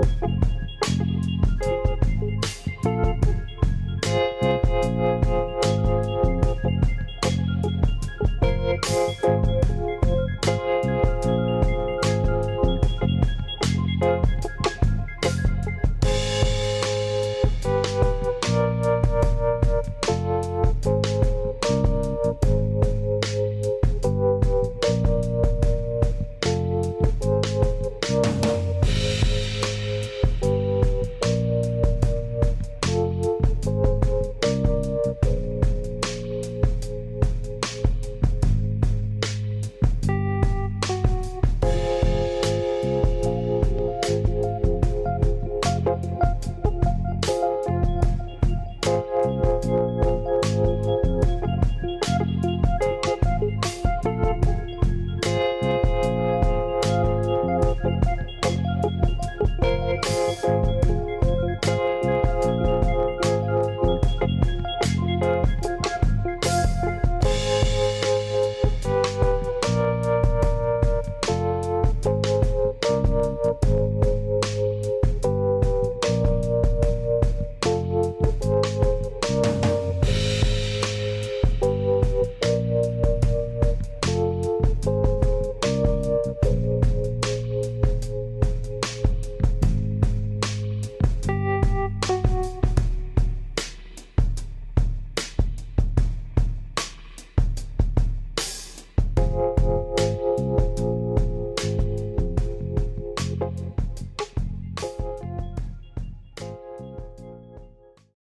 Thank